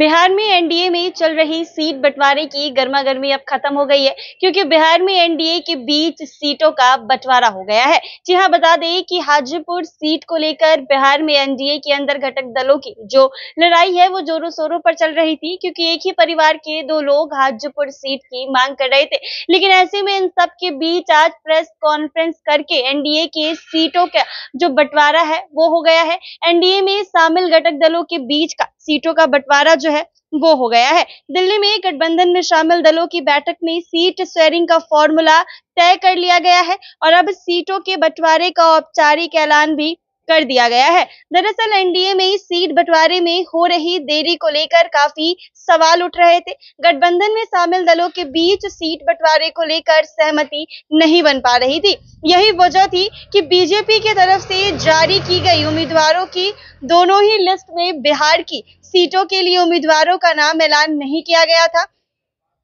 बिहार में एनडीए में चल रही सीट बंटवारे की गर्मा गर्मी अब खत्म हो गई है, क्योंकि बिहार में एनडीए के बीच सीटों का बंटवारा हो गया है। जी हाँ बता दें कि हाजीपुर सीट को लेकर बिहार में एनडीए के अंदर घटक दलों की जो लड़ाई है, वो जोरों शोरों पर चल रही थी, क्योंकि एक ही परिवार के दो लोग हाजीपुर सीट की मांग कर रहे थे। लेकिन ऐसे में इन सब के बीच आज प्रेस कॉन्फ्रेंस करके एनडीए के सीटों का जो बंटवारा है, वो हो गया है। एनडीए में शामिल घटक दलों के बीच का सीटों का बंटवारा जो है, वो हो गया है। दिल्ली में गठबंधन में शामिल दलों की बैठक में सीट शेयरिंग का फॉर्मूला तय कर लिया गया है और अब सीटों के बंटवारे का औपचारिक ऐलान भी कर दिया गया है। दरअसल एनडीए में सीट बंटवारे में हो रही देरी को लेकर काफ़ी सवाल उठ रहे थे। गठबंधन में शामिल दलों के बीच सीट बंटवारे को लेकर सहमति नहीं बन पा रही थी। यही वजह थी कि बीजेपी की तरफ़ से जारी की गई उम्मीदवारों की दोनों ही लिस्ट में बिहार की सीटों के लिए उम्मीदवारों का नाम ऐलान नहीं किया गया था।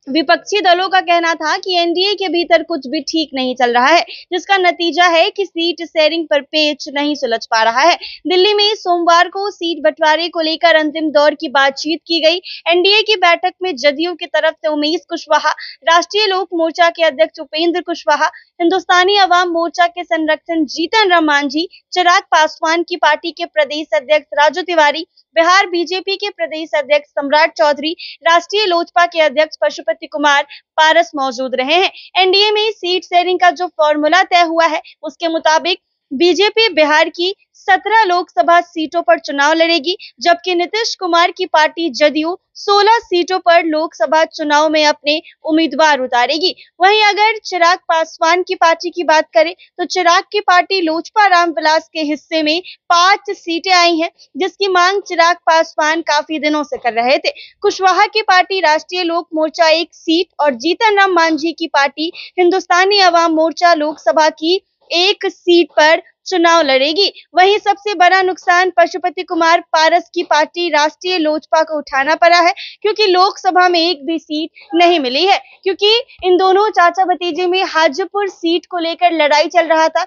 विपक्षी दलों का कहना था कि एनडीए के भीतर कुछ भी ठीक नहीं चल रहा है, जिसका नतीजा है कि सीट शेयरिंग पर पेच नहीं सुलझ पा रहा है। दिल्ली में सोमवार को सीट बंटवारे को लेकर अंतिम दौर की बातचीत की गई। एनडीए की बैठक में जदयू की तरफ़ से उमेश कुशवाहा, राष्ट्रीय लोक मोर्चा के अध्यक्ष उपेंद्र कुशवाहा, हिंदुस्तानी अवाम मोर्चा के संरक्षण जीतन राम मांझी चिराग पासवान की पार्टी के प्रदेश अध्यक्ष राजू तिवारी, बिहार बीजेपी के प्रदेश अध्यक्ष सम्राट चौधरी, राष्ट्रीय लोजपा के अध्यक्ष पशुपति कुमार पारस मौजूद रहे हैं। एनडीए में सीट शेयरिंग का जो फॉर्मूला तय हुआ है, उसके मुताबिक बीजेपी बिहार की सत्रह लोकसभा सीटों पर चुनाव लड़ेगी, जबकि नीतीश कुमार की पार्टी जदयू 16 सीटों पर लोकसभा चुनाव में अपने उम्मीदवार उतारेगी। वहीं अगर चिराग पासवान की पार्टी की बात करें तो चिराग की पार्टी लोजपा रामविलास के हिस्से में पाँच सीटें आई हैं, जिसकी मांग चिराग पासवान काफ़ी दिनों से कर रहे थे। कुशवाहा की पार्टी राष्ट्रीय लोक मोर्चा एक सीट और जीतन राम मांझी की पार्टी हिंदुस्तानी अवाम मोर्चा लोकसभा की एक सीट पर चुनाव लड़ेगी। वहीं सबसे बड़ा नुकसान पशुपति कुमार पारस की पार्टी राष्ट्रीय लोजपा को उठाना पड़ा है, क्योंकि लोकसभा में एक भी सीट नहीं मिली है, क्योंकि इन दोनों चाचा भतीजे में हाजीपुर सीट को लेकर लड़ाई चल रहा था।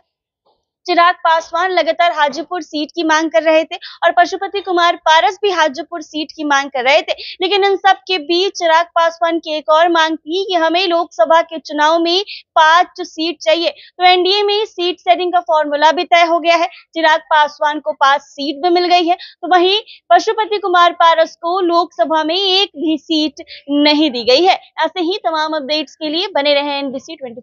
चिराग पासवान लगातार हाजीपुर सीट की मांग कर रहे थे और पशुपति कुमार पारस भी हाजीपुर सीट की मांग कर रहे थे। लेकिन इन सब के बीच चिराग पासवान की एक और मांग थी कि हमें लोकसभा के चुनाव में पाँच सीट चाहिए। तो एनडीए में सीट सेटिंग का फॉर्मूला भी तय हो गया है। चिराग पासवान को पाँच सीट भी मिल गई है। तो वहीं पशुपति कुमार पारस को लोकसभा में एक भी सीट नहीं दी गई है। ऐसे ही तमाम अपडेट्स के लिए बने रहे एनबीसी ट्वेंटी